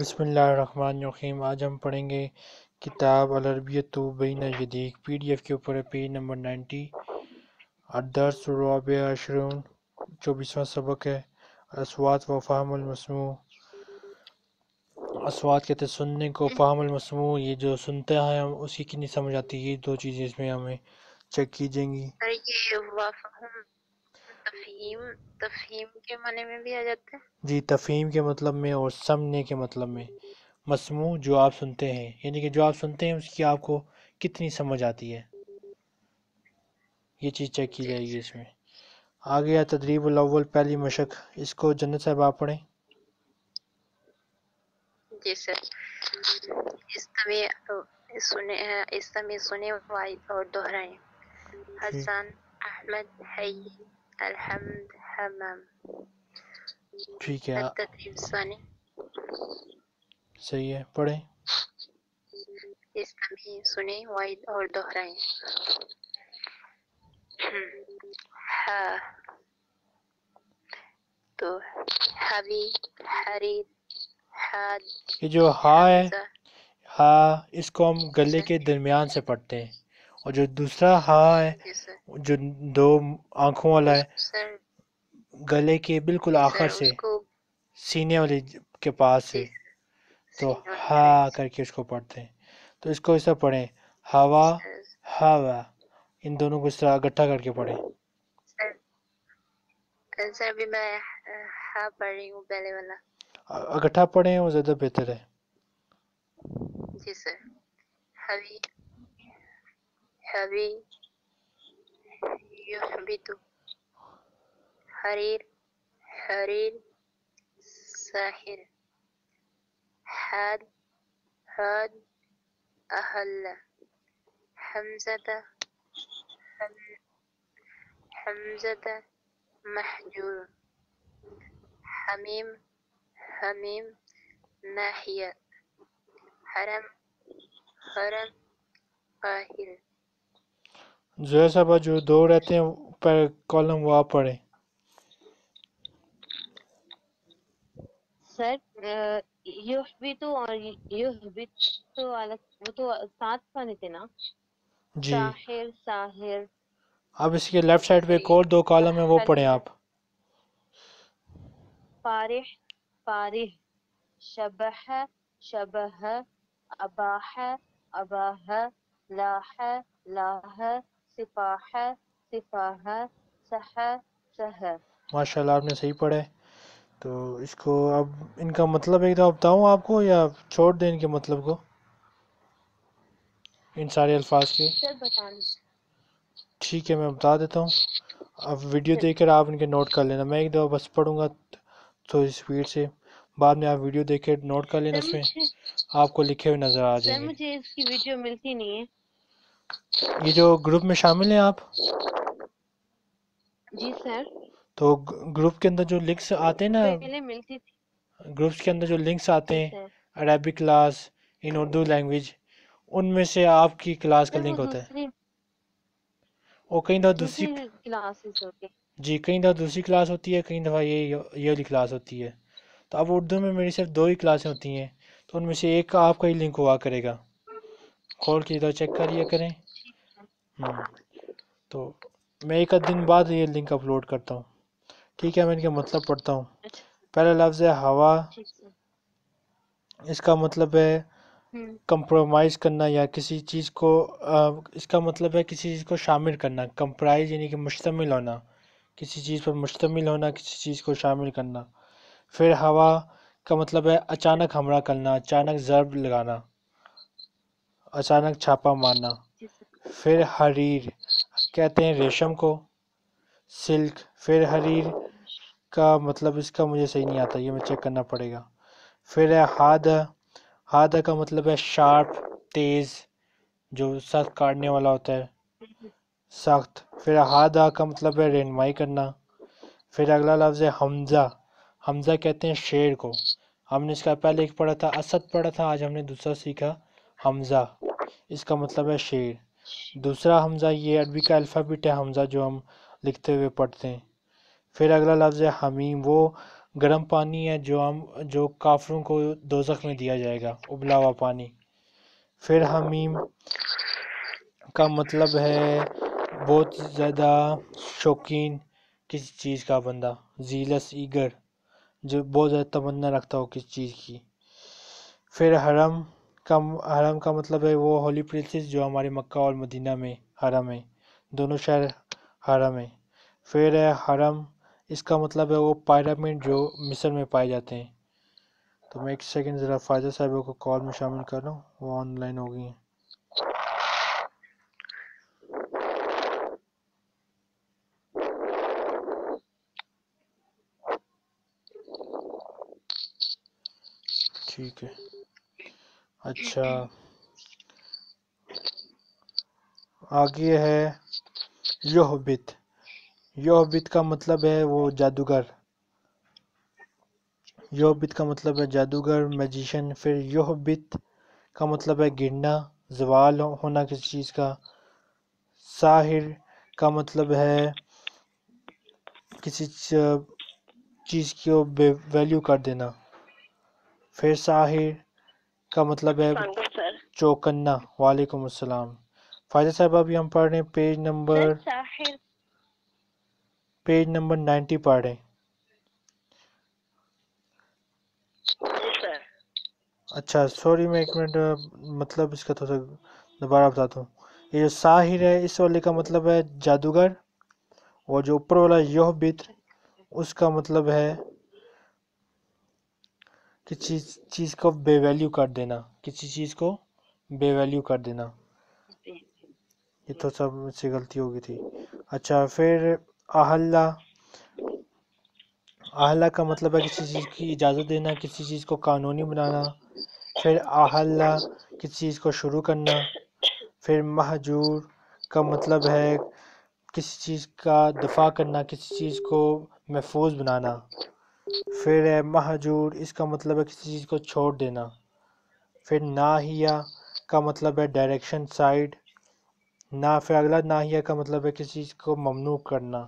بسم اللہ الرحمن الرحیم۔ آج ہم پڑھیں گے کتاب العربیت بین یدیک، پی ڈی ایف کے اوپر ہے، پیج نمبر نائنٹی۔ الدرس الرابع عشرون، چوبیسواں سبق ہے۔ اسوات و فہم المسموع۔ اسوات کہتے سننے کو فہم المسموع، یہ جو سنتے ہیں ہم اس کی کتنی سمجھ آتی ہے یہ دو چیزیں اس میں ہمیں چیک کی جائیں گی۔ تفہیم تفہیم کے معنی میں بھی آ جاتا ہے؟ جی تفہیم کے مطلب میں اور سمجھنے کے مطلب میں۔ مسموع جو آپ سنتے ہیں یعنی کہ جو آپ سنتے ہیں اس کی آپ کو کتنی سمجھ آتی ہے؟ یہ چیز چیک کی جائے گی اس میں۔ آگے تدریب الاول پہلی مشق۔ اس کو جنت صاحب آپ پڑھیں۔ جی سر۔ استمی سنے استمی سنے اور دہرائیں۔ حسن احمد حی الحمد حمام. ٹھیک ہے ثانی صحیح ہے پڑھیں۔ استمی سنے وائد اور دہرائیں۔ ہا تو حوی حریر حاد یہ جو ہا ہے ہا اس کو ہم گلے کے درمیان سے پڑھتے ہیں۔ اور جو دوسرا ہا ہے جی جو دو آنکھوں والا ہے گلے کے بالکل جی آخر سے سینے والے کے پاس سے۔ جی۔ تو سینے والے ہا کر کے اس کو پڑھتے ہیں۔ تو اس کو اس طرح پڑھیں۔ ہوا ہوا۔ ان دونوں کو اس طرح اکٹھا کر کے پڑھیں۔ سر۔ سر ابھی میں ہاں پڑھ رہی ہوں پہلے والا۔ اکٹھا پڑھیں وہ زیادہ بہتر ہے۔ جی سر۔ حبي يحبط. حرير. حرير. ساحر. حاد. حاد. أهل. حمزة. حمزة محجور. حميم. حميم. ناحية. حرم. حرم. قاهر. زہر صاحبہ جو دو رہتے ہیں پر کالم وہ آپ پڑھیں۔ سر یحبتو اور یحبتو والا وہ تو ساتھ پانے تھے نا؟ جی۔ ساحر ساحر۔ اب اس کے لیفٹ سائڈ پہ ایک اور دو کالم ہیں وہ پڑھیں آپ۔ فارح فارح۔ شبح شبہ اباح اباہ لاح لاح۔ سفاح سفاح سح سہ ماشاء اللہ آپ نے صحیح پڑھا ہے۔ تو اس کو اب ان کا مطلب ایک دفعہ بتاؤں آپ کو یا چھوڑ دیں ان کے مطلب کو؟ ان سارے الفاظ کے۔ ٹھیک ہے میں بتا دیتا ہوں۔ اب ویڈیو دیکھ کر آپ ان کے نوٹ کر لینا۔ میں ایک دفعہ بس پڑھوں گا تو اسپیڈ سے۔ بعد میں آپ ویڈیو دیکھ کے نوٹ کر لینا اس میں آپ کو لکھے ہوئے نظر آ جائیں گے۔ مجھے اس کی ویڈیو ملتی نہیں ہے۔ یہ جو گروپ میں شامل ہیں آپ؟ جی سر۔ تو گروپ کے اندر جو لنکس آتے ہیں نا؟ گروپس کے اندر جو لنکس آتے جی ہیں sir. Arabic class in Urdu language ان میں سے آپ کی کلاس کا لنک ہوتا ہے۔ اور کئی دفعہ دوسری جی کئی دفعہ دوسری کلاس ہوتی ہے کئی دفعہ یہ یہ والی کلاس ہوتی ہے۔ تو اب اردو میں میری صرف دو ہی کلاسیں ہوتی ہیں تو ان میں سے ایک کا آپ کا ہی لنک ہوا کرے گا۔ کھول کے ادھر چیک کر لیا کریں۔ تو میں ایک آدھ دن بعد یہ لنک اپلوڈ کرتا ہوں۔ ٹھیک ہے میں ان کا مطلب پڑھتا ہوں۔ اچھا۔ پہلا لفظ ہے ہوا۔ اس کا مطلب ہے کمپرومائز کرنا یا کسی چیز کو اس کا مطلب ہے کسی چیز کو شامل کرنا کمپرائز یعنی کہ مشتمل ہونا۔ کسی چیز پر مشتمل ہونا کسی چیز کو شامل کرنا۔ پھر ہوا کا مطلب ہے اچانک حملہ کرنا اچانک ضرب لگانا اچانک چھاپا مارنا۔ پھر حریر، کہتے ہیں ریشم کو سلک، پھر حریر کا مطلب اس کا مجھے صحیح نہیں آتا، یہ میں چیک کرنا پڑے گا۔ پھر ہے ہاد ہاد کا مطلب ہے شارپ، تیز، جو سخت کاٹنے والا ہوتا ہے، سخت۔ پھر ہادہ کا مطلب ہے رہنمائی کرنا۔ پھر اگلا لفظ ہے حمزہ حمزہ کہتے ہیں شیر کو۔ ہم نے اس کا پہلے ایک پڑھا تھا، اسد پڑھا تھا، آج ہم نے دوسرا سیکھا، حمزہ۔ اس کا مطلب ہے شیر۔ دوسرا حمزہ، یہ عربی کا الفابیٹ ہے، حمزہ جو ہم لکھتے ہوئے پڑھتے ہیں۔ پھر اگلا لفظ ہے حمیم، وہ گرم پانی ہے جو ہم، جو کافروں کو دوزخ میں دیا جائے گا، ابلا ہوا پانی۔ پھر حمیم کا مطلب ہے بہت زیادہ شوقین کسی چیز کا بندہ، زیلس، ایگر، جو بہت زیادہ تمنا رکھتا ہو کسی چیز کی۔ پھر حرم کا حرم کا مطلب ہے وہ ہولی پلیسز جو ہمارے مکہ اور مدینہ میں حرم ہے، دونوں شہر حرم ہے پھر ہے حرم، اس کا مطلب ہے وہ پائرامنٹ جو مصر میں پائے جاتے ہیں۔ تو میں ایک سیکنڈ ذرا فائدہ صاحبہ کو کال میں شامل کر رہا ہوں، وہ آن لائن ہو گئی ہیں۔ ٹھیک ہے۔ اچھا۔ آگے ہے یوہبت۔ یوہبت کا مطلب ہے وہ جادوگر۔ یوہبت کا مطلب ہے جادوگر میجیشن پھر یوہبت کا مطلب ہے گرنا زوال ہونا کسی چیز کا۔ ساحر کا مطلب ہے کسی چیز کی بے ویلیو کر دینا۔ پھر ساحر کا مطلب ہے چوکنا۔ وعلیکم السلام۔ فائدہ صاحب ابھی ہم پڑھ رہے ہیں page number page number ninety پڑھ رہے ہیں جی اچھا سوری میں ایک منٹ مطلب اس کا تھوڑا سا دوبارہ بتاتا ہوں۔ یہ جو ساحر ہے اس والے کا مطلب ہے جادوگر۔ اور جو اوپر والا یوہ بت اس کا مطلب ہے کسی چیز کو بے ویلیو کر دینا کسی چیز کو بے ویلیو کر دینا۔ یہ تو سب مجھ سے غلطی ہو گئی تھی۔ اچھا پھر احلہ احلہ کا مطلب ہے کسی چیز کی اجازت دینا کسی چیز کو قانونی بنانا پھر احلہ کسی چیز کو شروع کرنا پھر مہجور کا مطلب ہے کسی چیز کا دفاع کرنا کسی چیز کو محفوظ بنانا۔ پھر ہے مہجور، اس کا مطلب ہے کسی چیز کو چھوڑ دینا۔ پھر ناہیہ کا مطلب ہے ڈائریکشن سائڈ نا پھر اگلا ناہیہ کا مطلب ہے کسی چیز کو ممنوع کرنا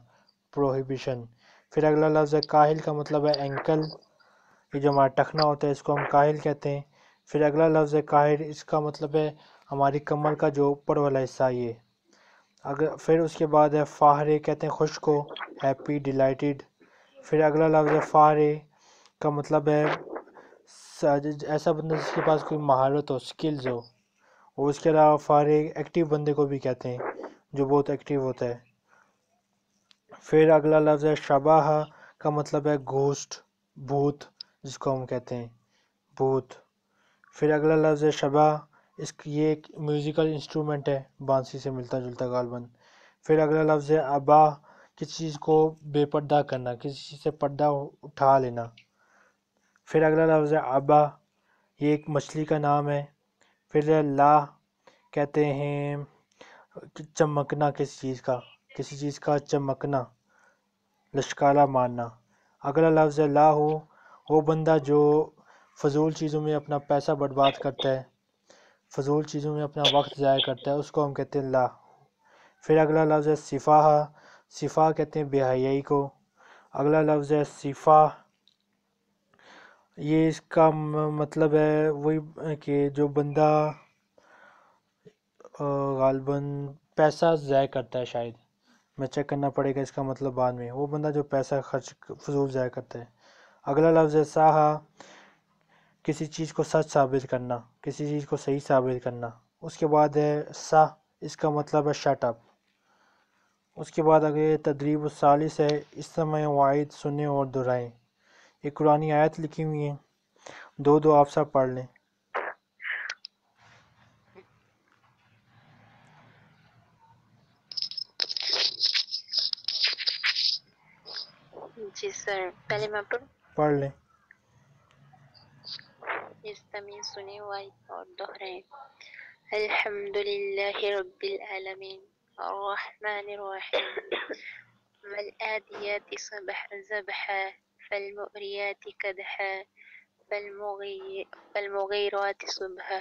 پروہیبیشن پھر اگلا لفظ ہے کاہل کا مطلب ہے اینکل یہ جو ہمارا ٹخنا ہوتا ہے، اس کو ہم کاہل کہتے ہیں۔ پھر اگلا لفظ ہے کاہل اس کا مطلب ہے ہماری کمر کا جو اوپر والا حصہ یہ۔ اگر، پھر اس کے بعد ہے فاہرے کہتے ہیں خوش کو ہیپی ڈیلائٹڈ پھر اگلا لفظ ہے فارے، کا مطلب ہے ایسا بندہ جس کے پاس کوئی مہارت ہو سکلز ہو۔ اور اس کے علاوہ فارے ایکٹیو بندے کو بھی کہتے ہیں، جو بہت ایکٹیو ہوتا ہے۔ پھر اگلا لفظ ہے شباہ کا مطلب ہے گھوسٹ، بھوت، جس کو ہم کہتے ہیں۔ بھوت۔ پھر اگلا لفظ ہے شبا اس یہ ایک میوزیکل انسٹرومنٹ ہے، بانسی سے ملتا جلتا غالباً۔ پھر اگلا لفظ ہے ابا کسی چیز کو بے پردہ کرنا، کسی چیز سے پردہ اٹھا لینا۔ پھر اگلا لفظ ہے ابا یہ ایک مچھلی کا نام ہے۔ پھر لا کہتے ہیں چمکنا، کسی چیز کا، کسی چیز کا چمکنا، لشکارہ مارنا۔ اگلا لفظ ہے لا ہو وہ بندہ جو فضول چیزوں میں اپنا پیسہ برباد کرتا ہے، فضول چیزوں میں اپنا وقت ضائع کرتا ہے، اس کو ہم کہتے ہیں لا۔ پھر اگلا لفظ ہے صفاح صفا کہتے ہیں بے حیائی کو۔ اگلا لفظ ہے صفا۔ یہ اس کا مطلب ہے وہی کہ جو بندہ غالباً پیسہ ضائع کرتا ہے شاید۔ میں چیک کرنا پڑے گا اس کا مطلب بعد میں۔ وہ بندہ جو پیسہ خرچ، فضول ضائع کرتا ہے۔ اگلا لفظ ہے ساہا۔ کسی چیز کو سچ ثابت کرنا، کسی چیز کو صحیح ثابت کرنا۔ اس کے بعد ہے سا اس کا مطلب ہے شٹ اپ۔ اس کے بعد اگر تدریب الثالث ہے اس سمے واحد سنیں اور دہرائیں۔ ایک قرآن آیت لکھی ہوئی ہیں۔ دو دو آپ سب پڑھ لیں۔ جی سر پہلے میں پڑھوں۔ پڑھ لیں۔ استمین سنیں واحد اور دہرائیں۔ الحمد للہ رب العالمین۔ الرحمن الرحيم. فالآديات صبحا زبحا فالمؤريات كدحا فالمغيرات صبحا.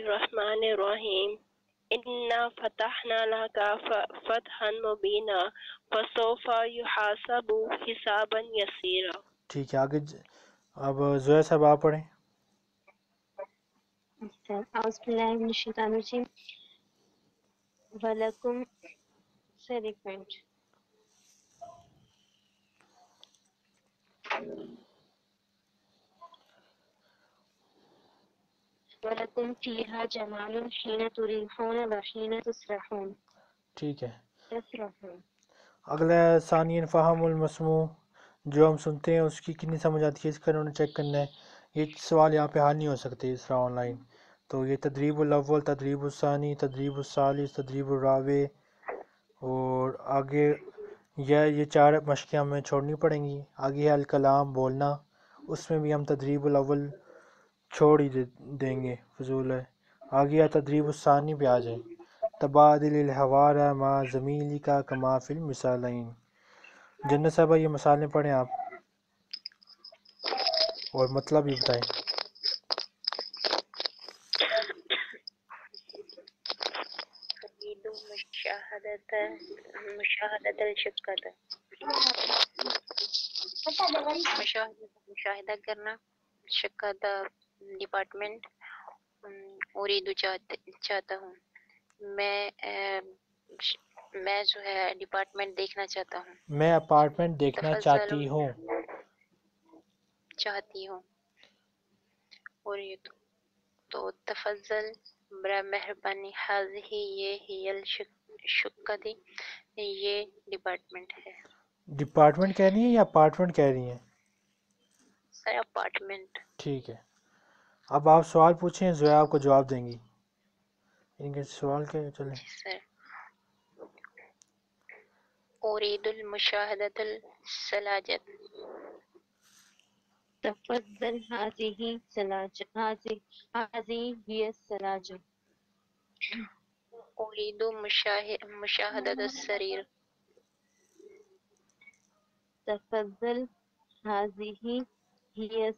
الرحمن الرحيم إنا فتحنا لك فتحا مبينا فسوف يحاسب حسابا يسيرا. ٹھیک ہے آگے اب زویا صاحب آپ پڑھیں۔ أعوذ بالله من الشيطان الرجيم ولكم sorry friend ولكم فيها جمال حين تريحون وحين تسرحون. ٹھیک ہے۔ تسرحون. اگلا ہے ثانی فہم المسموع جو ہم سنتے ہیں اس کی کتنی سمجھ آتی ہے اس کا انہوں نے چیک کرنا ہے۔ یہ سوال یہاں پہ حل نہیں ہو سکتے اس طرح آن لائن تو یہ تدریب الاول تدریب الثانی تدریب الثالث تدریب الرابع اور آگے یہ یہ چار مشقیں ہمیں چھوڑنی پڑیں گی۔ آگے ہے الکلام بولنا۔ اس میں بھی ہم تدریب الاول چھوڑ ہی دیں گے۔ فضول ہے۔ آگے تدریب الثانی پہ آ جائیں۔ تبادل الحوار ما زمیلی کا کما فی المثالین۔ جنت صاحبہ، یہ مثالیں پڑھیں آپ۔ اور مطلب بھی بتائیں۔ أريد مشاهدة مشاهدة مشاہدہ کرنا شقہ ڈپارٹمنٹ چاہت- چاہتا ہوں۔ میں میں جو ہے ڈپارٹمنٹ دیکھنا چاہتا ہوں۔ میں اپارٹمنٹ دیکھنا چاہتی ہوں۔ چاہتی ہوں۔ اور یہ تو تو تفضل برا مہربانی حاضی یہ ہی الشقہ دی یہ ڈپارٹمنٹ ہے۔ ڈپارٹمنٹ کہہ رہی ہیں یا اپارٹمنٹ کہہ رہی ہیں؟ سر اپارٹمنٹ ٹھیک ہے۔ اب آپ سوال پوچھیں زویا آپ کو جواب دیں گی۔ ان کے سوال کے چلیں۔ جی سر۔ اريد المشاهدة الثلاجة تفضل هذه سلاجة هذه هذه هي السلاجة أريد مشاه- مشاهدة السرير تفضل هذه هي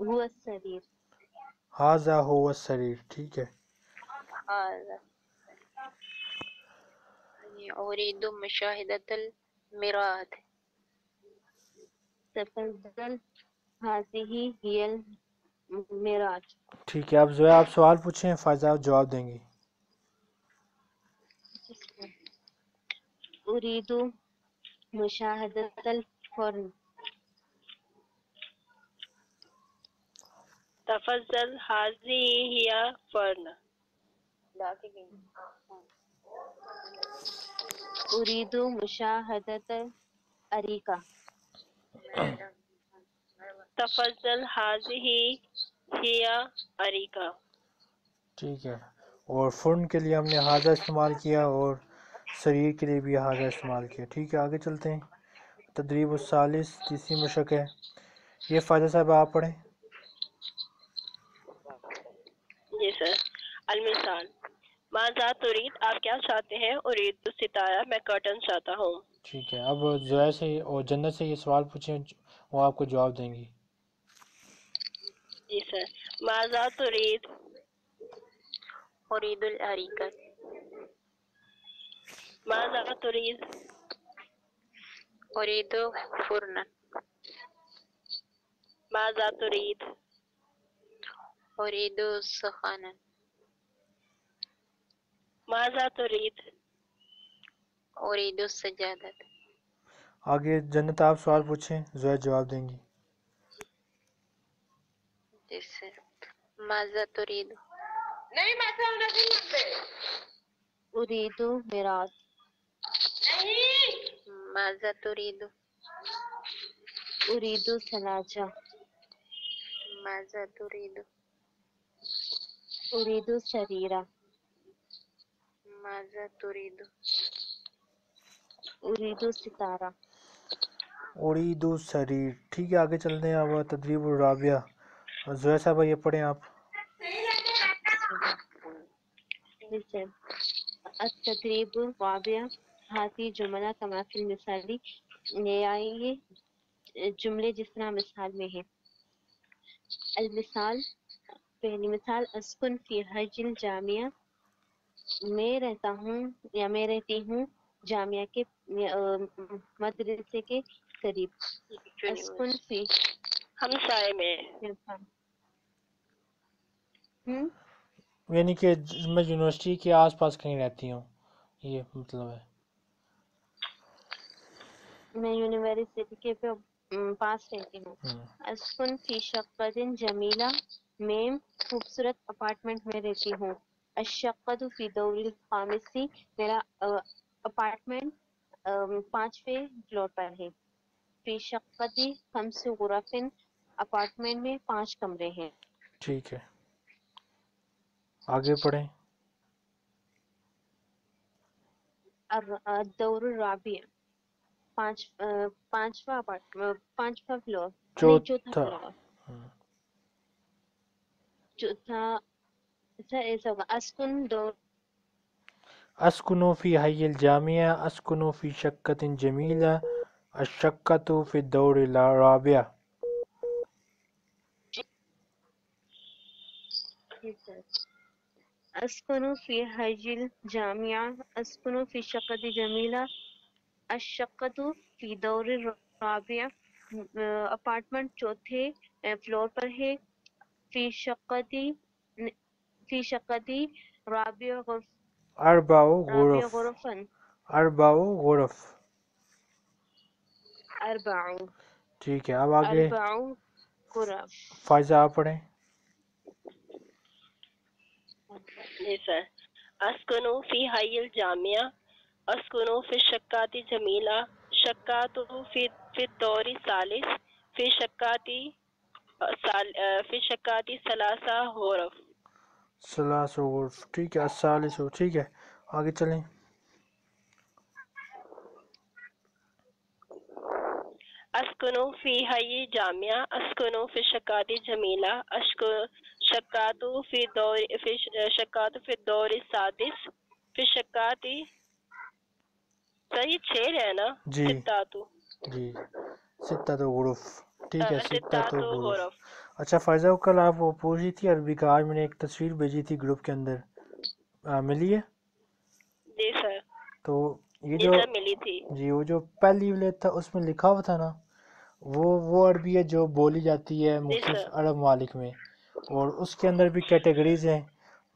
هو السرير حاضہ ہو السریر ٹھیک ہے۔ أريد مشاهدة المراة تفضل هذه هي المراج ٹھیک ہے اب زویا آپ سوال پوچھیں فائزہ آپ جواب دیں گی أريد مشاهدة الفرن تفضل هذه هي فرن أريد مشاهدة الأريكة تفضل هذه هي أريكة ٹھیک ہے۔ اور فرن کے لیے ہم نے حاضہ استعمال کیا اور سریر کے لیے بھی حاضہ استعمال کیا۔ ٹھیک ہے آگے چلتے ہیں۔ تدریب الثالث تیسری مشق ہے۔ یہ فائزہ صاحب آپ پڑھیں جی سر المثال ماذا تريد آپ کیا چاہتے ہیں؟ اريد ستارہ میں کرٹن چاہتا ہوں۔ ٹھیک ہے اب زویا سے اور جنت سے یہ سوال پوچھیں وہ آپ کو جواب دیں گی۔ جی سر ماذا تريد أريد الأريكة ماذا تريد أريد فرنا ماذا تريد أريد سخانا ماذا تريد؟ أريد السجادة. آگے جنت آپ سوال پوچھیں زویا جواب دیں گی۔ جی سر ماذا تريد؟ أريد مراج ماذا تريد؟ أريد ثلاجة ماذا تريد؟ أريد سريرة ماذا تريد أريد ستارة ارید سریر ٹھیک ہے آگے چلتے ہیں اب تدریب الرابعہ زویا صاحبہ یہ پڑھیں آپ التدريب الرابع هذه جملة كما في المثال لے آئیے جملے جس طرح مثال میں ہے المثال پہلی مثال اسکن فی حج الجامعہ میں رہتا ہوں یا میں رہتی ہوں جامعہ کے مدرسے کے قریب۔ اسکن فی ہمسائے میں۔ ہم یعنی کہ میں یونیورسٹی کے آس پاس کہیں رہتی ہوں۔ یہ مطلب ہے۔ میں یونیورسٹی کے پاس رہتی ہوں۔ اسکن فی شقت جمیلہ میں خوبصورت اپارٹمنٹ میں رہتی ہوں۔ اشقت فی دور الخامسی میرا اپارٹمنٹ پانچویں فلور پر ہے۔ فی شقتی خمس غرفن اپارٹمنٹ میں پانچ کمرے ہیں۔ ٹھیک ہے۔ آگے پڑھیں۔ الدور الرابع پانچ پانچواں پانچواں فلور چوتھا۔ فلور چوتھا اچھا ایسا ہوگا اسکن دور اسکنو فی حی الجامعہ اسکنو فی شقت جمیلہ الشقت فی الدور الرابع اسکن فی حج الجامعہ اسکن فی شقت جمیلہ الشقت فی دور الرابع اپارٹمنٹ چوتھے فلور پر ہے۔ فی شقتی فی شقتی رابع غرف اربع رابع غرف. اربع غرف. اربع. ٹھیک ہے اب آگے غرف. فائزہ آپ پڑھیں۔ جی سر۔ اسکنو فی حی الجامعہ اسکنو فی شکاتی جمیلہ شکاتو فی فی ثالث فی شکاتی فی شکاتی ثلاثہ غرف. سلاس غرف ٹھیک ہے الثالث ٹھیک ہے۔ آگے چلیں۔ اسکنو فی حی جامعہ اسکنو فی شکاتی جمیلہ شکاتو فی دور فی شکاتو فی الدور السادس فی شکاتی صحیح چھ ہے نا؟ جی۔ ستاتو جی۔ ستہ تو غرف ٹھیک ہے تو ستاتو غرف اچھا فائزہ کل آپ وہ پوچھ رہی تھی عربی کا آج میں نے ایک تصویر بھیجی تھی گروپ کے اندر۔ ملی ہے؟ جی سر۔ تو یہ جی جو ملی تھی۔ جی وہ جو پہلی ولیت تھا اس میں لکھا ہوا تھا نا وہ وہ عربی ہے جو بولی جاتی ہے مختلف سر۔ عرب ممالک میں۔ اور اس کے اندر بھی کیٹیگریز ہیں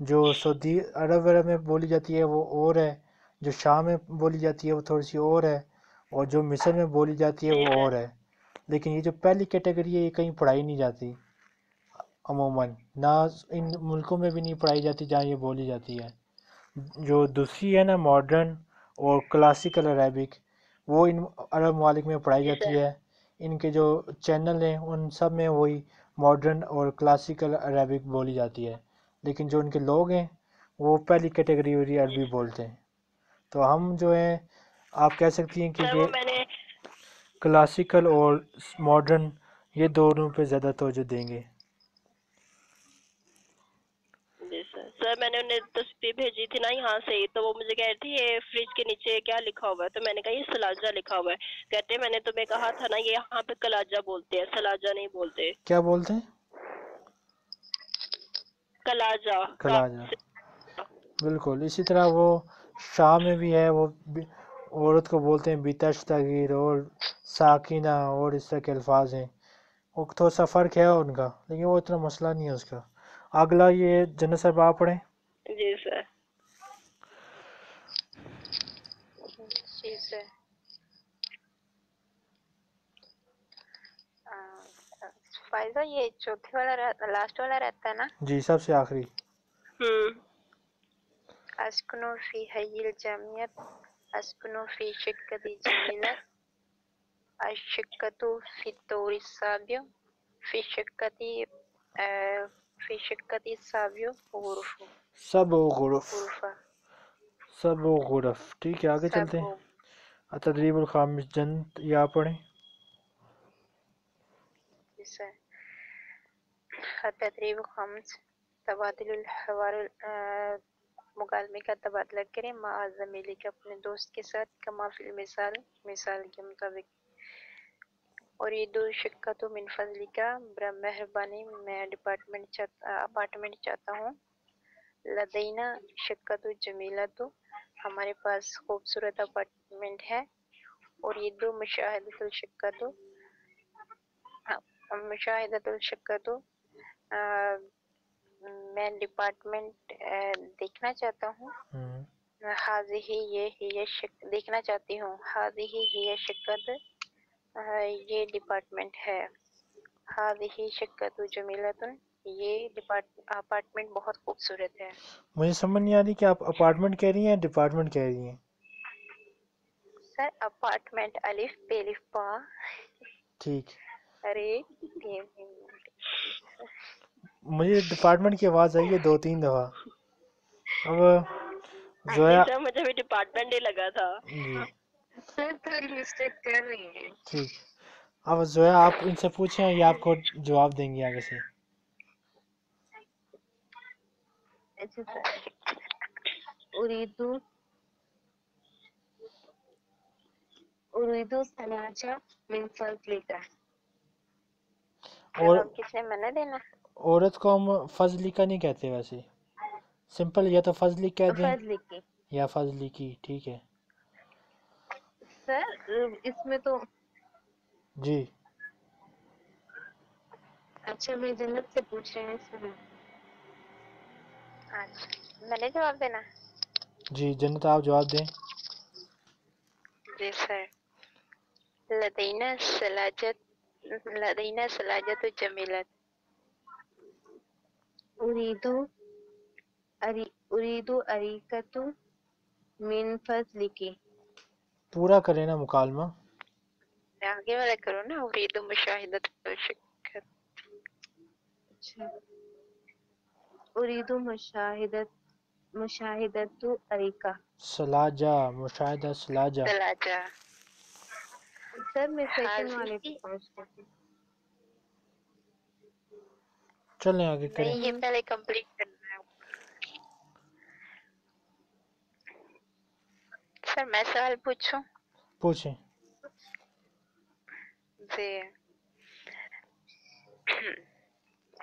جو سعودی عرب عرب میں بولی جاتی ہے وہ اور ہے۔ جو شام میں بولی جاتی ہے وہ تھوڑی سی اور ہے۔ اور جو مصر میں بولی جاتی ہے جی وہ۔ اور ہے۔ لیکن یہ جو پہلی کیٹیگری ہے یہ کہیں پڑھائی نہیں جاتی۔ عموماً نہ ان ملکوں میں بھی نہیں پڑھائی جاتی جہاں یہ بولی جاتی ہے۔ جو دوسری ہے نا ماڈرن اور کلاسیکل عربک وہ ان عرب ممالک میں پڑھائی جاتی۔ ہے۔ ان کے جو چینل ہیں ان سب میں وہی ماڈرن اور کلاسیکل عربک بولی جاتی ہے۔ لیکن جو ان کے لوگ ہیں وہ پہلی کیٹیگری والی عربی بولتے ہیں۔ تو ہم جو ہیں آپ کہہ سکتی ہیں کہ یہ کلاسیکل اور ماڈرن یہ دونوں پہ زیادہ توجہ دیں گے جی سر سر میں نے انہیں تصویر بھیجی تھی نا یہاں سے تو وہ مجھے کہہ رہی تھی یہ فریج کے نیچے کیا لکھا ہوا ہے؟ تو میں نے کہا یہ سلاجہ لکھا ہوا ہے۔ کہتے ہیں میں نے تمہیں کہا تھا نا یہ یہاں پہ کلاجہ بولتے ہیں سلاجہ نہیں بولتے۔ کیا بولتے ہیں؟ کلاجہ کلاجہ بالکل اسی طرح وہ شام میں بھی ہے وہ عورت کو بولتے ہیں بیتش تغیر اور ساکینہ اور اس طرح کے الفاظ ہیں۔ وہ تھوڑا سا فرق ہے ان کا لیکن وہ اتنا مسئلہ نہیں ہے اس کا۔ اگلا یہ جنت صاحب آپ پڑھیں۔ جی سر جی سر فائزہ یہ چوتھے والا لاسٹ والا رہتا ہے نا جی سب سے آخری اسکنو فی حی الجامعت اسکنو فی شکت جمیلت الشکت فی الدور السابع فی شکت فی شکت السابع غرف سب و غرف۔ سب و غرف۔ ٹھیک ہے آگے چلتے ہیں۔ تدریب الخامس جنت یا پڑھیں۔ جیسے تدریب خمس تبادل الحوار مکالمے کا تبادلہ کریں۔ مع زمیلی کے اپنے دوست کے ساتھ کما فی المثال مثال کے مطابق۔ اریدو شکت من فضلی کا برا مہربانی میں ڈپارٹمنٹ چاہتا اپارٹمنٹ چاہتا ہوں۔ لدینہ شکت جمیلہ تو ہمارے پاس خوبصورت اپارٹمنٹ ہے اریدو مشاہدت الشکت مشاہدت الشکت میں ڈپارٹمنٹ دیکھنا چاہتا ہوں۔ ہم، حاضی ہی یہ شک دیکھنا چاہتی ہوں۔ حاضی ہی یہ شکت یہ ڈپارٹمنٹ ہے۔ حاضی ہی شکت جمیلتن یہ اپارٹمنٹ بہت خوبصورت ہے۔ مجھے سمجھ نہیں آ رہی کہ آپ اپارٹمنٹ کہہ رہی ہیں ڈپارٹمنٹ کہہ رہی ہیں؟ سر اپارٹمنٹ الف پہ الف پا ٹھیک۔ ارے مجھے ڈپارٹمنٹ کی آواز آئی ہے دو تین دفعہ۔ اب زویا مجھے بھی ڈپارٹمنٹ ہی لگا تھا۔ جی۔ سر تھوڑی مسٹیک کر رہی ہیں۔ ٹھیک۔ اب زویا آپ ان سے پوچھیں یہ آپ کو جواب دیں گی آگے سے۔ اچھا سر۔ اریدو اریدو سناچا من فضلی کا اور کس نے منع دینا؟ عورت کو ہم فضلی کا نہیں کہتے ویسے۔ سمپل یا تو فضلی کہہ دیں فضلی کی۔ یا فضلی کی ٹھیک ہے۔ سر اس میں تو جی۔ اچھا میں جنت سے پوچھ رہے ہیں سر اچھا میں نے جواب دینا؟ جی جنت آپ جواب دیں۔ جی سر۔ لدینا سلاجت لدینا سلاجت جمیلت۔ اریدو اری اریدو اریکتو من فضلی کی۔ پورا کریں نا مکالمہ۔ آگے والا کرو نا ارید مشاہدت شکت اچھا۔ اریدو مشاہدت مشاہدت اریکا سلاجہ مشاہدہ سلاجہ سلاجہ سر میں سیکنڈ والے پہ پہنچ گئی چلیں آگے کریں۔ نہیں یہ پہلے کمپلیٹ کرنا ہے۔ سر میں سوال پوچھوں؟ پوچھیں۔ جی۔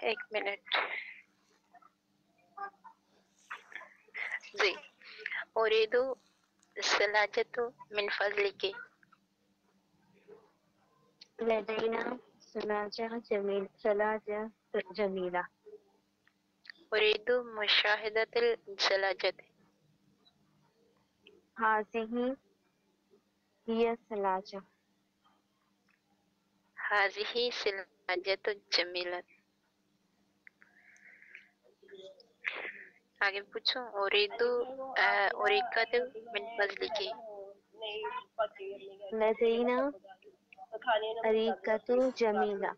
ایک منٹ جی اریدو سلاجت من فضل کی لدینا سلاجہ جمیل سلاجہ جمیلہ اریدو مشاہدت السلاجت حاضی ہی سلاجہ حاضی سلاجت آگے پوچھو اریدو اریکت من فضل کی لدینا اریکت جمیلہ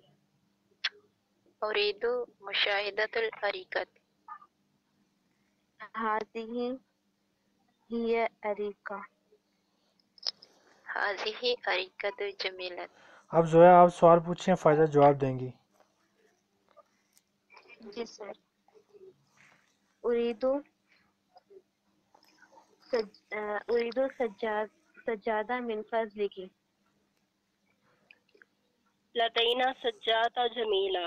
اریدو مشاہدت الاریکت حاضی ہی اریکا حاضی اریکت جمیلت اب زویا آپ سوال پوچھیں فائدہ جواب دیں گی جی سر اریدو سج اریدو سجاد سجادہ من فضل کی لدینا سجادہ جمیلہ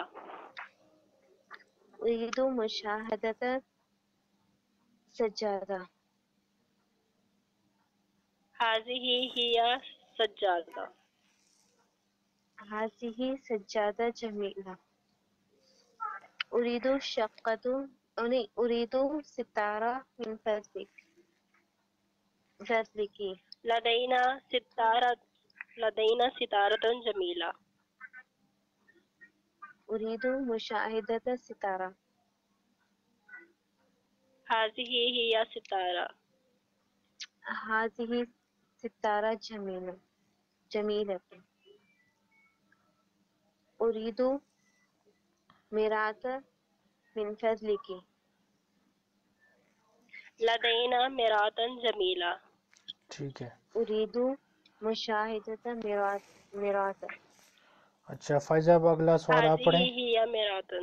اریدو مشاہدت سجادہ حاضی ہی سجادہ حاضی سجادہ جمیلہ اریدو اریدو ستارہ من فضلک فضل کی۔ لدینا ستارہ لدینا ستارۃ جمیلہ۔ اریدو مشاہدت ستارہ۔ حاضی ہی ستارہ؟ حاضی ستارہ جمیلہ۔ جمیلت اریدو میرات من فضل کی۔ لدینا میراتن جمیلہ۔ ٹھیک ہے۔ اریدو مشاہدت میرات میرات اچھا فائزہ اب اگلا سوال آپ پڑھیں۔ ہی میراتن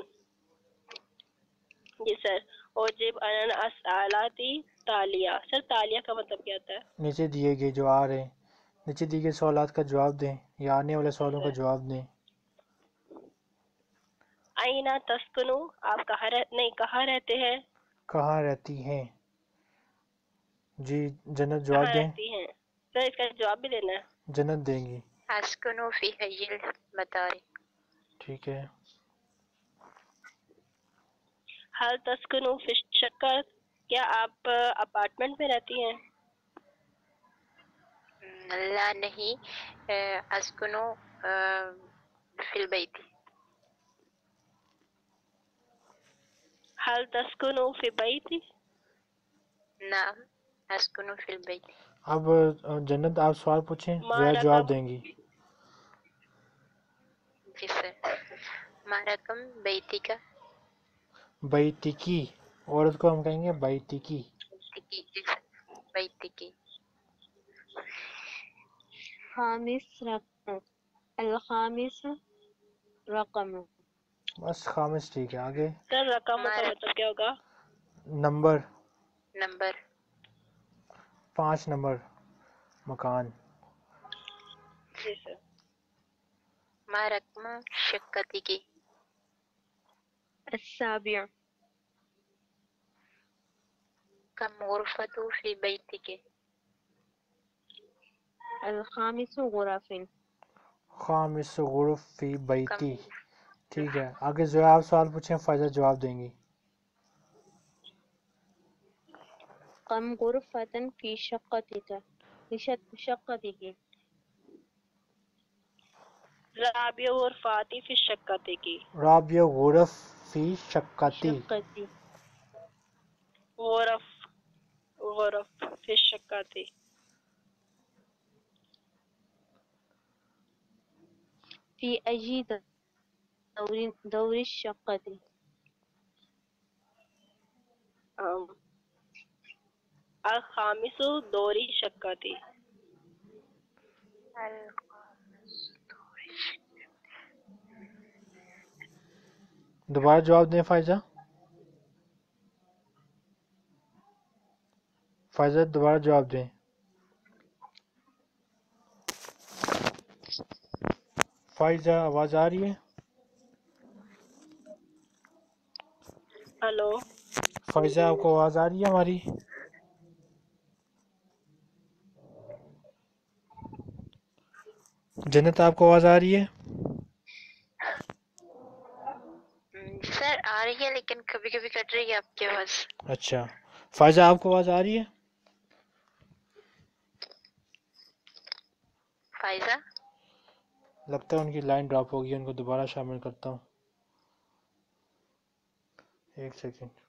جی سر اوجب ان اسالاتی تالیہ سر تالیہ کا مطلب کیا ہوتا ہے؟ نیچے دیے گئے جو آ رہے ہیں۔ نیچے دی گئے سوالات کا جواب دیں۔ یا آنے والے سوالوں کا جواب دیں۔ آئینہ تسکنو آپ کہاں رہ... نہیں کہاں رہتے ہیں؟ کہاں رہتی ہیں؟ جی جنت جواب کہاں دیں؟ رہتی ہیں۔ سر اس کا جواب بھی دینا ہے۔ جنت دیں گی۔ أسكن في حي المطار ٹھیک ہے۔ حل تسکنو فی شکر کیا آپ اپارٹمنٹ میں رہتی ہیں؟ لا نہیں آه، في البيت حل تسکنو فی بیتی نعم۔ اب جنت آپ سوال پوچھیں رقم؟ جواب دیں گی۔ جی سر۔ ما رقم بيتك بیتکی عورت کو ہم کہیں گے بیتکی بيتك جی خامس رقم۔ الخامس رقم۔ بس خامس ٹھیک ہے آگے۔ سر رقم کا مطلب کیا ہوگا؟ نمبر۔ نمبر۔ پانچ نمبر مکان۔ جی سر۔ ما رقم شقتك السابع كم غرفة في بيتك الخامس غرف خامس غرف فی بیتی ٹھیک ہے۔ آگے زویا آپ سوال پوچھیں فائزہ جواب دیں گی۔ كم غرفة في شقتك في شق- شقتك رابع اور فاتی فی کی رابع غرف فی شقتی شقتي غرف غرف فی شکتے في أي دور دور الشقة ام، الخامس دوری شکتی دوبارہ جواب دیں فائزہ؟ فائزہ دوبارہ جواب دیں۔ فائزہ آواز آ رہی ہے؟ ہلو۔ فائزہ آپ کو آواز آ رہی ہے ہماری؟ جنت آپ کو آواز آ رہی ہے؟ سر آ رہی ہے لیکن کبھی کبھی کٹ رہی ہے آپ کی آواز۔ اچھا۔ فائزہ آپ کو آواز آ رہی ہے؟ فائزہ؟ لگتا ہے ان کی لائن ڈراپ ہوگی ان کو دوبارہ شامل کرتا ہوں۔ ایک سیکنڈ۔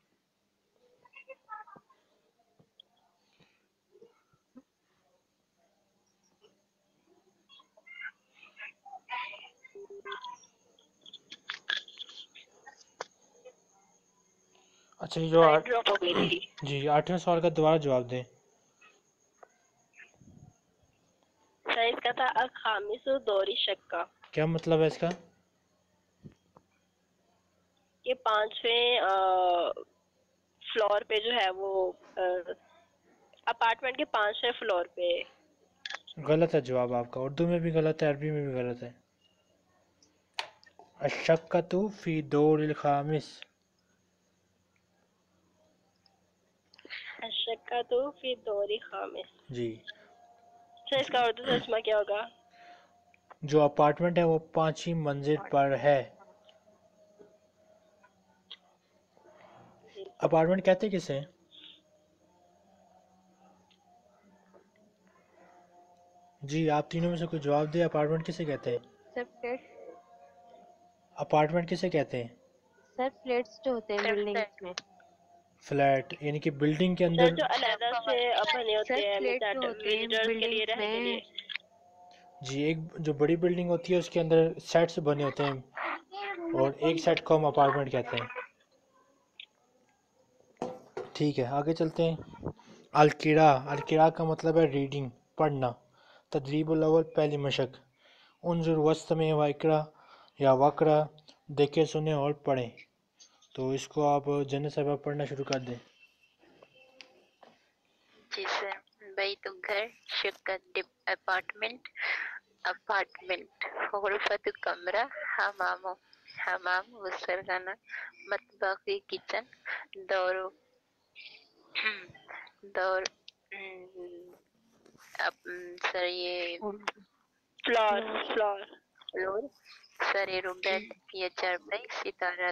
اچھا یہ جو جی آٹھویں سوال کا دوبارہ جواب دیں۔ سر اس کا تھا الخامس دوری شکا۔ کیا مطلب ہے اس کا؟ یہ پانچویں فلور پہ جو ہے وہ اپارٹمنٹ کے پانچویں فلور پہ۔ غلط ہے جواب آپ کا۔ اردو میں بھی غلط ہے عربی میں بھی غلط ہے۔ الشقۃ فی دور الخامس۔ تو پھر دوری خامس۔ جی۔ سر اس کا اردو ترجمہ کیا ہوگا؟ جو اپارٹمنٹ ہے وہ پانچویں منزل پر ہے۔ اپارٹمنٹ کہتے کسے؟ جی آپ تینوں میں سے کوئی جواب دے۔ اپارٹمنٹ کسے کہتے ہیں؟ اپارٹمنٹ کسے کہتے ہیں؟ سر فلیٹس جو ہوتے ہیں سر بلڈنگس میں۔ فلیٹ یعنی کہ بلڈنگ کے اندر جو علیحدہ سے بنے ہوتے سر ہیں فلیٹ جو ہوتے ہیں وزٹرز کے لیے بلڈنگس رہنے کے میں۔ لیے۔ جی ایک جو بڑی بلڈنگ ہوتی ہے اس کے اندر سیٹس بنے ہوتے ہیں۔ اور ایک سیٹ کو ہم اپارٹمنٹ کہتے ہیں۔ ٹھیک ہے آگے چلتے ہیں۔ القرا القرا کا مطلب ہے ریڈنگ پڑھنا۔ تدریب الاول پہلی مشق۔ انظر وسط میں واقرا یا وقرا دیکھے سنیں اور پڑھیں۔ تو اس کو آپ جنت صاحبہ پڑھنا شروع کر دیں۔ جی سر گھر اپارٹمنٹ اپارٹمنٹ غرفت کمرہ حمام حمام غسل خانہ مطبخی کچن دور دور سر یہ floor floor. Floor sir bed یا چارپائی ستارہ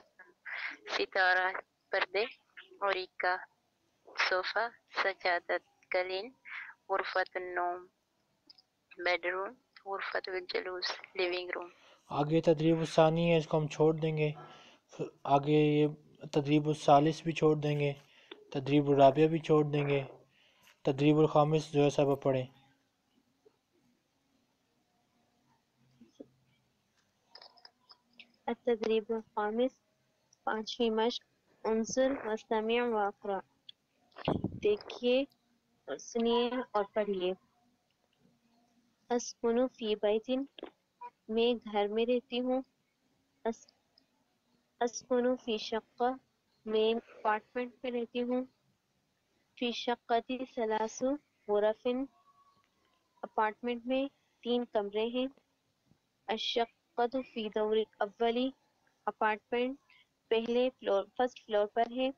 ستارہ پردے اور کا صوفہ سجادت قلین غرفت النوم بیڈ روم غرفت الجلوس لیونگ روم آگے تدریب الثانی ہے اس کو ہم چھوڑ دیں گے آگے یہ تدریب الثالث بھی چھوڑ دیں گے تدریب الرابعہ بھی چھوڑ دیں گے تدریب الخامس جو ہے صاحب پڑھیں التدریب الخامس پانچویں مشق عنصر وستمع واقرا دیکھیے اور سنیے اور پڑھیے اسکنو فی بیتن میں گھر میں رہتی ہوں اسکنو فی شقہ میں اپارٹمنٹ میں رہتی ہوں فی شقتی سلاسو غرفن اپارٹمنٹ میں تین کمرے ہیں اشقت فی دور اولی اپارٹمنٹ پہلے فلور فرسٹ فلور پر ہے۔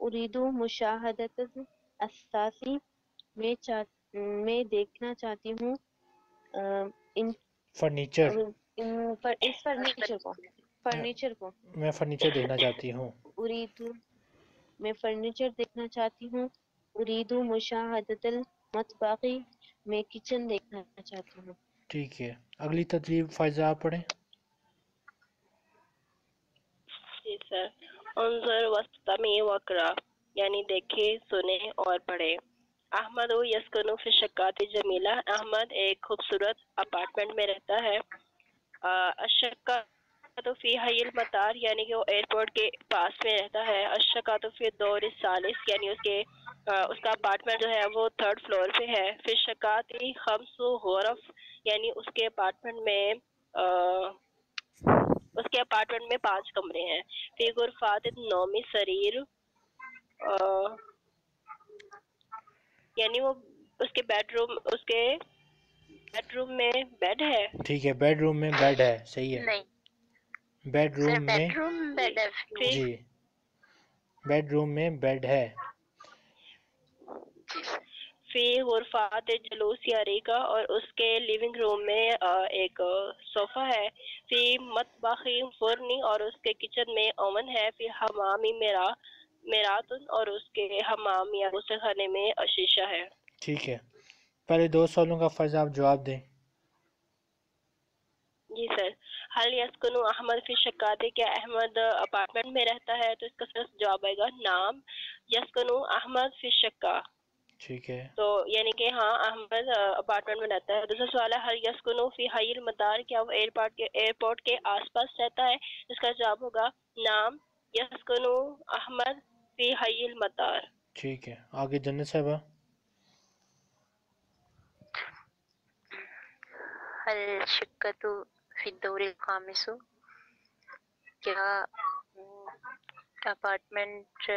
اریدو مشاہدت اساسی میں میں دیکھنا چاہتی ہوں ان فرنیچر اس فرنیچر کو۔ فرنیچر کو۔ میں فرنیچر دیکھنا چاہتی ہوں۔ اریدو میں فرنیچر دیکھنا چاہتی ہوں۔ اریدو مشاہدت المطبقی میں کچن دیکھنا چاہتی ہوں۔ ٹھیک ہے۔ اگلی تدریب فائزہ آپ پڑھیں۔ جی سر انظر وستمی وقرا یعنی دیکھے، سنے اور پڑھے۔ احمد و یسکنو فی شکات جمیلہ۔ احمد ایک خوبصورت اپارٹمنٹ میں رہتا ہے۔ اشکات فی حی المطار یعنی کہ وہ ایئرپورٹ کے پاس میں رہتا ہے۔ اشکات فی دور سالس یعنی اس کے اس کا اپارٹمنٹ جو ہے وہ تھرڈ فلور پہ ہے۔ فی شکات خمس و غرف یعنی اس کے اپارٹمنٹ میں اس کے اپارٹمنٹ میں پانچ کمرے ہیں۔ فی غرفات نومی سریر یعنی وہ اس کے بیڈ روم اس کے بیڈ روم میں بیڈ ہے۔ ٹھیک ہے بیڈ روم میں بیڈ ہے صحیح ہے۔ نہیں بیڈ روم میں بیڈ روم بیڈ ہے جی بیڈ روم میں بیڈ ہے۔ فی غرفات جلوس یاری کا اور اس کے لیونگ روم میں ایک صوفہ ہے۔ فی مطبخی فرنی اور اس کے کچن میں اوون ہے۔ فی حمامی میرا میراتن اور اس کے حمام یا غسل خانے میں شیشہ ہے۔ ٹھیک ہے۔ پہلے دو سوالوں کا فرض آپ جواب دیں۔ جی سر۔ حل یسکنو احمد فی شکاتے کیا احمد اپارٹمنٹ میں رہتا ہے؟ تو اس کا سر جواب آئے گا۔ نام یسکنو احمد فی شکا۔ ٹھیک ہے۔ تو یعنی کہ ہاں احمد اپارٹمنٹ میں رہتا ہے۔ دوسرا سوال ہے ہر یسکنو فی حی المطار کیا وہ ایئرپورٹ کے ایئرپورٹ کے آس پاس رہتا ہے؟ اس کا جواب ہوگا نام یسکنو احمد فی حی المطار ٹھیک ہے۔ آگے جنت صاحبہ۔ شقة في الدور الخامس کیا اپارٹمنٹ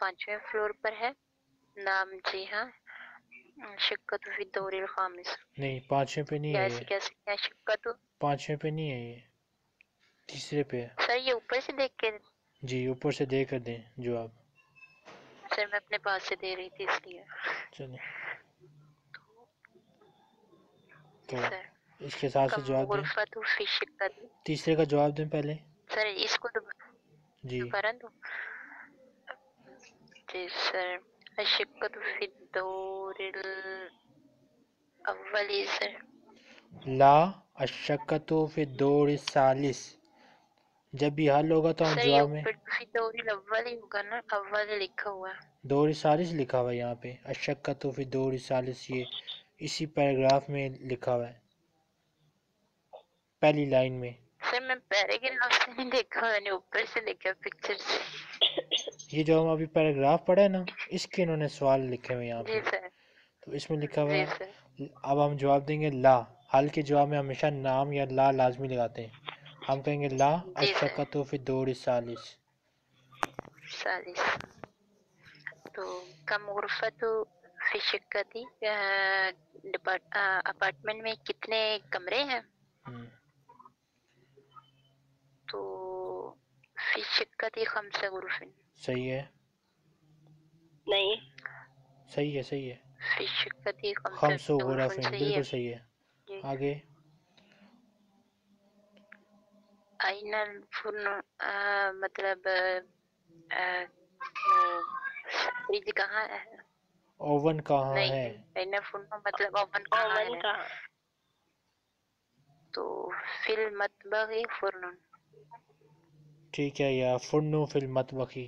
پانچویں فلور پر ہے؟ نام جی ہاں۔ شقت فی الدور الخامس۔ نہیں پانچویں پہ نہیں ہے ایسے ہیں شقت پانچویں پہ نہیں ہے یہ۔ تیسرے پہ۔ سر یہ اوپر سے دیکھ کے۔ جی اوپر سے دے کر دیں جواب سر میں اپنے پاس سے دے رہی تھی اس لیے۔ چلیں۔ تو اس کے حساب سے جواب دیں۔ تیسرے کا جواب دیں پہلے۔ سر اس کو دوبارہ جی۔ دوبارہ دو۔ جی سر۔ الشقة في الدور الأول سر لا الشکت فی الدور الثالث جب بھی حل ہوگا تو ہم یہ جواب میں فی الأول ہی ہوگا نا اول لکھا ہوا ہے دور لکھا ہوا ہے یہاں پہ الشکت فی الدور الثالث یہ اسی پیراگراف میں لکھا ہوا ہے پہلی لائن میں سر میں پیراگراف سے نہیں دیکھا میں نے اوپر سے دیکھا پکچر سے یہ جو ہم ابھی پیراگراف پڑھے نا اس کے انہوں نے سوال لکھے ہوئے یہاں جی پہ۔ تو اس میں لکھا ہوا جی ہے اب ہم جواب دیں گے لا۔ حل کے جواب میں ہمیشہ نام یا لا لازمی لگاتے ہیں۔ ہم کہیں گے لا جی الشکت فی الدور الثالث۔ سالس تو کم غرفت فی شکتی اپارٹمنٹ میں کتنے کمرے ہیں؟ تو فی شکتی خمس غرف صحیح ہے۔ نہیں۔ صحیح ہے صحیح ہے۔ فی شکتی خمس خمس و غرف غرف صحیح ہے۔ بالکل صحیح ہے۔ جی۔ آگے۔ آئین الفرن مطلب فریج کہاں ہے؟ اوون کہاں ہے؟ آئین الفرن مطلب اوون کہاں ہے؟ تو فی المطبخ فرن ٹھیک ہے یا فرنو فی المطبخی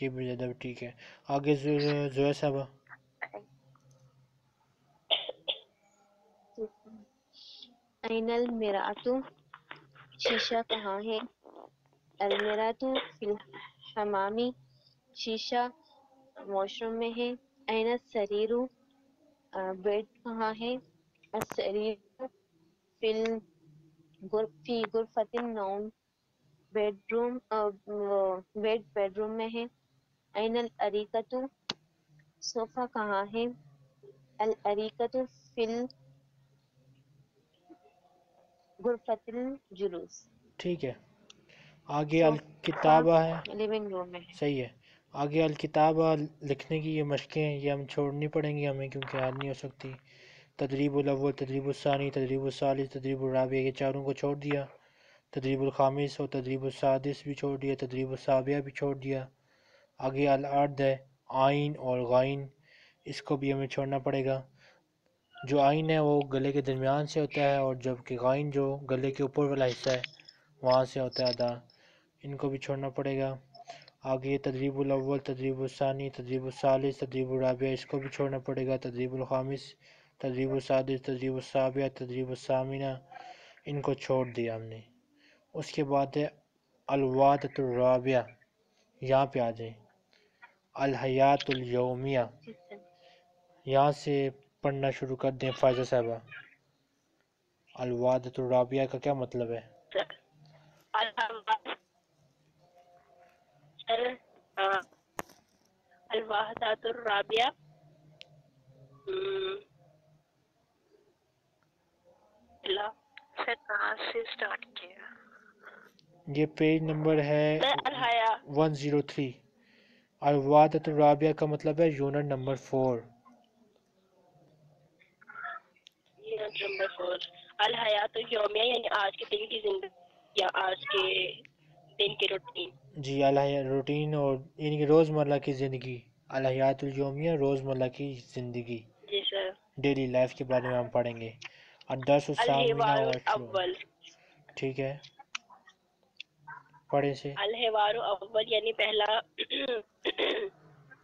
یہ بھی زیادہ ٹھیک ہے۔ آگے زو- زویا صاحبہ این المراۃ شیشہ کہاں ہے؟ المراۃ فی الحمامی شیشہ واش روم میں ہے۔ این السریر بیڈ کہاں ہے؟ السریر فی الغر- غرفت النوم bed room bed bedroom میں ہے۔ این الاریکۃ صوفہ کہاں ہے؟ الاریکۃ فی غرفت الجلوس۔ ٹھیک ہے۔ آگے الکتابہ ہے۔ لیونگ روم میں ہے۔ صحیح ہے۔ آگے الکتابہ لکھنے کی یہ مشقیں ہیں یہ ہم چھوڑنی پڑیں گی ہمیں کیونکہ یاد نہیں ہو سکتی۔ تدریب الاول تدریب الثانی تدریب الثالث تدریب الرابع یہ چاروں کو چھوڑ دیا۔ تدریب الخامس اور تدریب السادس بھی چھوڑ دیا، تدریب السابعہ بھی چھوڑ دیا۔ آگے الارض ہے، آئین اور غائن، اس کو بھی ہمیں چھوڑنا پڑے گا۔ جو آئین ہے وہ گلے کے درمیان سے ہوتا ہے اور جبکہ غائن جو گلے کے اوپر والا حصہ ہے، وہاں سے ہوتا ہے ادا۔ ان کو بھی چھوڑنا پڑے گا۔ آگے تدریب الاول، تدریب الثانی، تدریب الثالث، تدریب الرابع اس کو بھی چھوڑنا پڑے گا۔ تدریب الخامس، تدریب السادس، تدریب السابعہ، تدریب الثامنہ ان کو چھوڑ دیا ہم نے۔ اس کے بعد ہے الوادت الرابعہ یہاں پہ آ جائیں۔ الحیات الیومیہ یہاں سے پڑھنا شروع کر دیں فائزہ صاحبہ۔ الوادت الرابعہ کا کیا مطلب ہے؟ الواحدات الرابعہ ہم، کہاں سے اسٹارٹ کیا یہ پیج نمبر ہے الحیا 103 الوادت الرابعہ کا مطلب ہے یونٹ نمبر فور۔ الحیات یومیہ یعنی آج کے دن کی زندگی یا آج کے دن کی روٹین۔ جی روٹین اور یعنی کہ روزمرہ کی زندگی۔ الحیات الیومیہ روزمرہ کی زندگی۔ جی سر۔ ڈیلی لائف کے بارے میں ہم پڑھیں گے۔ الحوار والعشرون الاول۔ ٹھیک ہے۔ پڑھیں سے۔ الحوار اول یعنی پہلا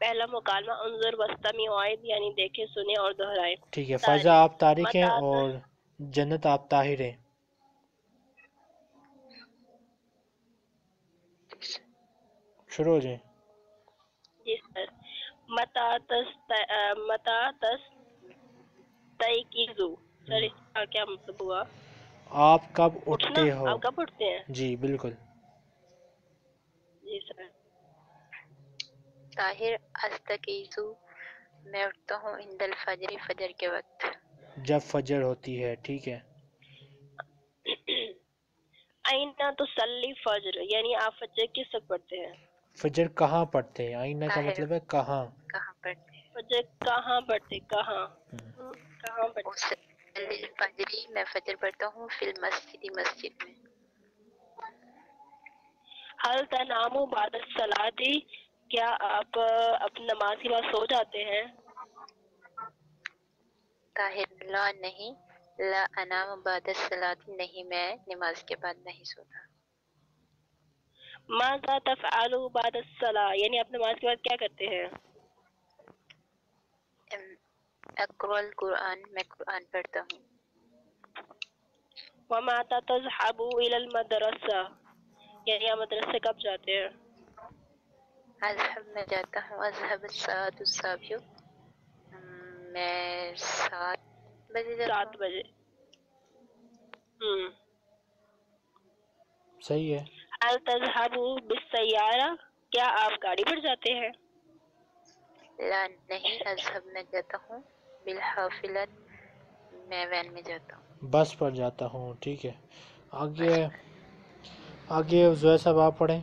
پہلا مکالمہ انظر وسطمی عائد یعنی دیکھے سنے اور دہرائے۔ ٹھیک ہے فائزہ آپ تاریخ ہیں متعدد- اور جنت آپ طاہر ہیں۔ شروع ہو جائیں جی سر۔ متا تس متا تس تیکیزو سر اس کا کیا مطلب ہوا؟ آپ کب اٹھتے ہو؟ آپ کب اٹھتے ہیں؟ جی بالکل۔ جی سر طاہر استقیزو میں اٹھتا ہوں عند الفجر فجر کے وقت۔ جب فجر ہوتی ہے ٹھیک ہے۔ آئینہ تو سلی فجر یعنی آپ فجر کس وقت پڑھتے ہیں؟ فجر کہاں پڑھتے ہیں؟ آئینہ کا۔ مطلب ہے کہاں۔ کہاں پڑھتے ہیں؟ فجر کہاں پڑھتے کہاں۔ کہاں پڑھتے؟ فجری میں فجر پڑھتا ہوں فی المسجد مسجد میں۔ حل تنام بعد الصلاتی کیا آپ اپنی نماز کے بعد سو جاتے ہیں؟ طاہر لا نہیں لا انام بعد الصلاۃ نہیں میں نماز کے بعد نہیں سوتا۔ ماذا تفعل بعد الصلاة؟ یعنی آپ نماز کے بعد کیا کرتے ہیں؟ ام، اقرا القرآن میں قرآن پڑھتا ہوں۔ وماتا تذهب الى المدرسة؟ یعنی آپ مدرسے کب جاتے ہیں؟ اذهب میں جاتا ہوں اذهب الساعت السابع میں سات بجے جاتا سات بجے۔ صحیح ہے۔ هل تذهب بالسيارة کیا آپ گاڑی پر جاتے ہیں؟ لا نہیں اذهب میں جاتا ہوں۔ بالحافلت میں وین میں جاتا ہوں۔ بس پر جاتا ہوں ٹھیک ہے۔ آگے آگے زویا صاحب آپ پڑھیں۔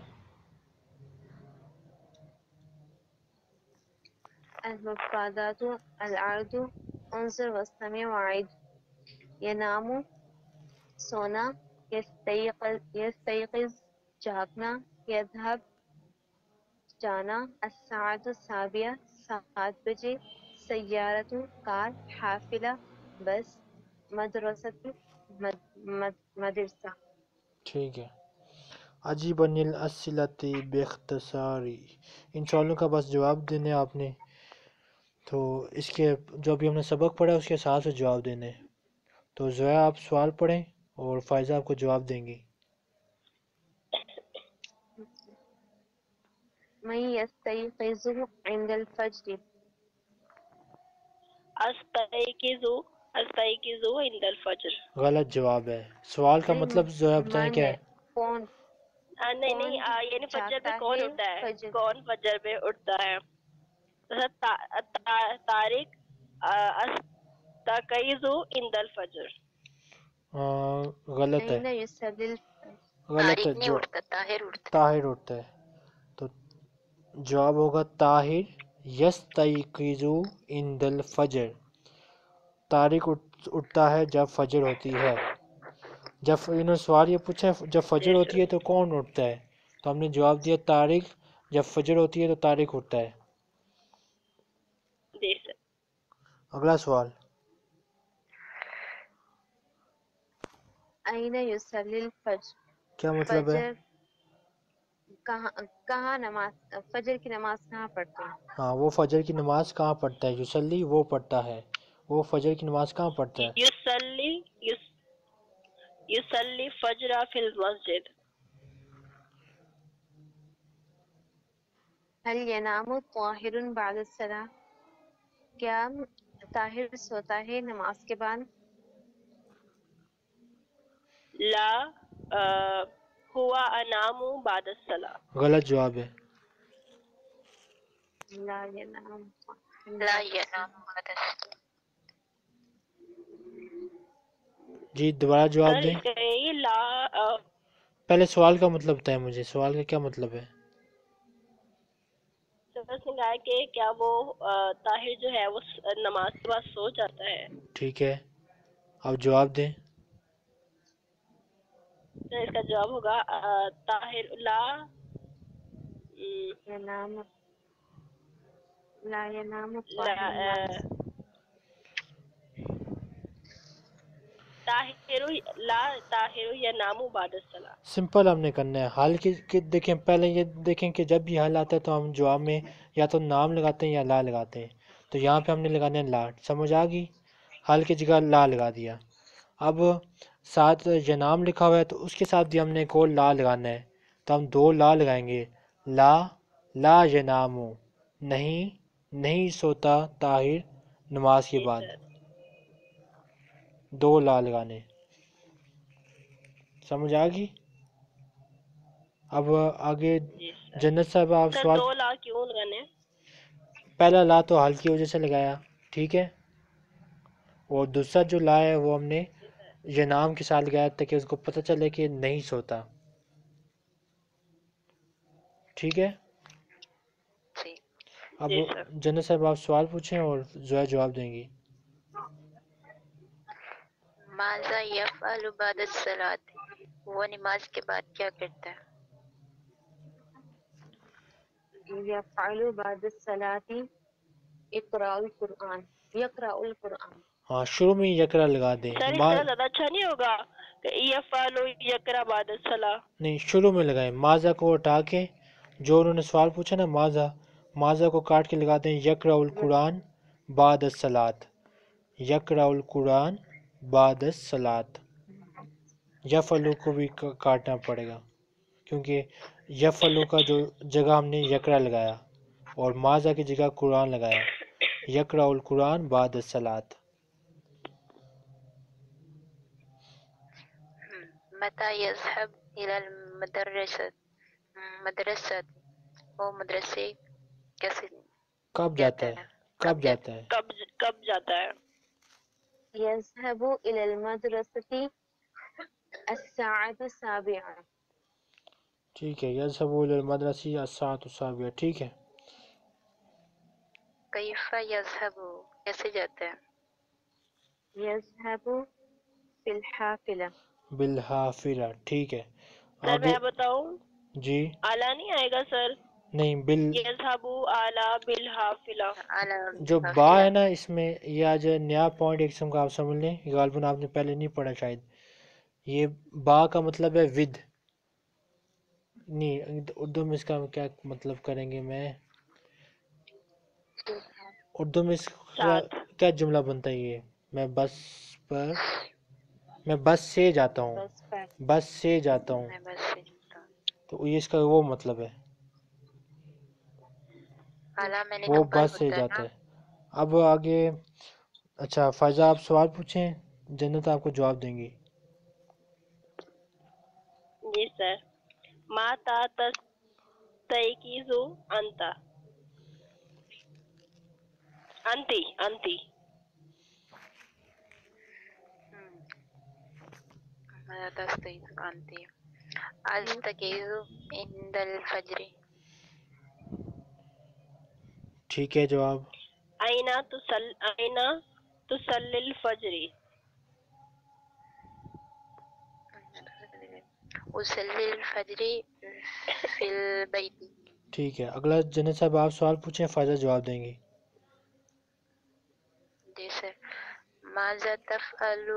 المفردات العرض انظر واستمع وعد ينام سونا يستيقظ جاگنا يذهب جانا الساعة السابعة سات بجے سیارة کار حافلہ بس مدرسة مد- مد- مدرسہ۔ ٹھیک ہے۔ عجیب الاسلتی باختصاری ان سوالوں کا بس جواب دینے آپ نے. تو اس کے جو ابھی ہم نے سبق پڑھا ہے اس کے ساتھ سے جواب دینے. تو زویا آپ سوال پڑھیں اور فائزہ آپ کو جواب دیں گی من يستيقظ عند الفجر. استيقظ استيقظ عند الفجر. غلط جواب ہے. سوال کا مطلب زویا بتائیں من کیا ہے؟ کون نہیں نہیں یعنی فجر پہ کون اٹھتا ہے؟ کون فجر پہ اٹھتا ہے؟ الفجر۔ غلط ہے۔ غلط ہے جو طاہر اٹھتا۔ ہے۔ تو جواب ہوگا طاہر یستیقظ عند الفجر۔ طارق اٹھ- اٹھتا ہے جب فجر ہوتی ہے۔ جب انہوں نے سوال یہ پوچھا ہے جب فجر ہوتی ہے تو کون اٹھتا ہے؟ تو ہم نے جواب دیا طارق۔ جب فجر ہوتی ہے تو طارق اٹھتا ہے۔ جی سر۔ اگلا سوال۔ کیا مطلب ہے؟ فجر کہاں کہاں نماز فجر کی نماز کہاں پڑھتے ہیں؟ ہاں وہ فجر کی نماز کہاں پڑھتا ہے؟ یوسلی وہ پڑھتا ہے۔ وہ فجر کی نماز کہاں پڑھتا ہے؟ یصلی یس- یصلی فجر فی المسجد۔ هل ينام طاهر بعد الصلاة۔ کیا طاہر سوتا ہے نماز کے بعد؟ لا ہوا انام بعد الصلاة۔ غلط جواب ہے۔ لا ينام لا ینام بعد الصلاة۔ جی دوبارہ جواب دیں۔ پہلے سوال کا مطلب بتائیں مجھے۔ سوال کا کیا مطلب ہے؟ کہ کیا وہ طاہر جو ہے وہ نماز کے بعد سو جاتا ہے۔ ٹھیک ہے۔ اب جواب دیں۔ اس کا جواب ہوگا طاہر لا م، ينام لا لا طاہر بعد سمپل ہم نے کرنا ہے۔ حال کی دیکھیں، پہلے یہ دیکھیں کہ جب بھی حال آتا ہے تو ہم جواب میں یا تو نام لگاتے ہیں یا لا لگاتے ہیں۔ تو یہاں پہ ہم نے لگانا ہے لا۔ سمجھ آ گئی؟ حال کی جگہ لا لگا دیا۔ اب ساتھ یہ نام لکھا ہوا ہے تو اس کے ساتھ بھی ہم نے ایک لا لگانا ہے۔ تو ہم دو لا لگائیں گے۔ لا لا ینام نہیں نہیں سوتا طاہر نماز کے بعد۔ دو لا لگانے سمجھ آ گئی؟ اب آگے جنت صاحب آپ سوال دو لا کیوں لگانے؟ پہلا لا تو حل کی وجہ سے لگایا ٹھیک ہے۔ اور دوسرا جو لا ہے وہ ہم نے یہ نام کے ساتھ لگایا تاکہ اس کو پتہ چلے کہ نہیں سوتا۔ ٹھیک ہے۔ جی۔ اب جی جنت صاحب آپ سوال پوچھیں اور زویا جواب دیں گی۔ ماذا یفعل بعد الصلاة۔ وہ نماز کے بعد کیا کرتا ہے؟ يفعل بعد الصلاة اقرأ القرآن يقرأ القرآن۔ ہاں شروع میں ہی یکرا لگا دیں۔ طرح زیادہ اچھا نہیں ہوگا کہ یفعل یکرا بعد الصلاة۔ نہیں شروع میں لگائیں۔ ماضا کو ہٹا کے جو انہوں نے سوال پوچھا نا ماضا ماضا کو کاٹ کے لگا دیں؟ یکرا القرآن بعد الصلاۃ یکرا القرآن بعد الصلاۃ یفعلو کو بھی کا- کاٹنا پڑے گا۔ کیونکہ یفعلو کا جو جگہ ہم نے یکرا لگایا اور ماضا کی جگہ قرآن لگایا یکرا القرآن بعد الصلاۃ متى يذهب إلى المدرسة؟ مدرسة وہ مدرسے کیسے کب جاتا ہے؟ کب جاتا ہے؟ کب کب جاتا ہے؟ يذهب إلى المدرسة الساعة السابعة. ٹھیک ہے یذهب الى المدرسة الساعة السابعة ٹھیک ہے؟ کیف یذهب کیسے جاتا ہے يذهب في الحافلة ٹھیک ہے۔ سر میں بتاؤں؟ جی۔ اعلیٰ نہیں آئے گا سر؟ نہیں اعلی جو با ہے نا اس میں یہ آج نیا پوائنٹ ایک قسم کا آپ سمجھ لیں۔ یہ غالباً آپ نے پہلے نہیں پڑھا شاید۔ یہ با کا مطلب ہے ود۔ نہیں اردو میں اس کا کیا مطلب کریں گے میں؟ اردو میں اس کا کیا جملہ بنتا ہے یہ؟ میں بس پر میں بس سے جاتا ہوں۔ بس سے جاتا ہوں۔ میں بس سے جاتا ہوں۔ تو یہ اس کا وہ مطلب ہے۔ وہ بس سے ہوتا ہے جاتا نا ہے۔ اب آگے اچھا فائزہ آپ سوال پوچھیں جنت آپ کو جواب دیں گی جی سر۔ ماتا تستيقظ انت انتی انتی۔ ماذا تستيقظ أنت أستيقظ عند الفجر۔ ٹھیک ہے جواب؟ أين تصل أين تصلي الفجر أصلي الفجر ٹھیک ہے اگلا جنت صاحب آپ سوال پوچھیں فائزہ جواب دیں گی جیسے ماذا تفعل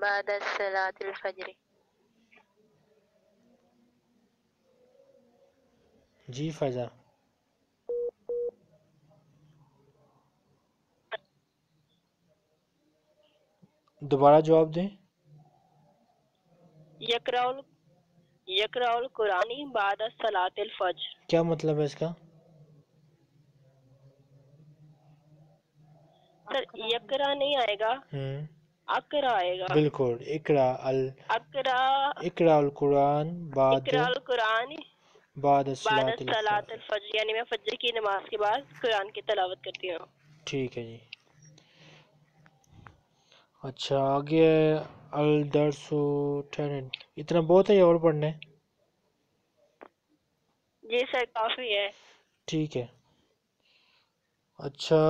بعد صلاة الفجر؟ جی فائزہ دوبارہ جواب دیں؟ ال- يقرأ القرآن بعد صلاة الفجر۔ کیا مطلب ہے اس کا؟ سر یقرا نہیں آئے گا اقرا آئے گا۔ بالکل اقرا ال اقرا اقرا القرآن بعد اقرا القرآن بعد صلاة الفجر یعنی میں فجر کی نماز کے بعد قرآن کی تلاوت کرتی ہوں۔ ٹھیک ہے جی۔ اچھا آگے الدرس ٹیننٹ اتنا بہت ہے یا اور پڑھنا ہے جی سر کافی ہے۔ ٹھیک ہے۔ اچھا۔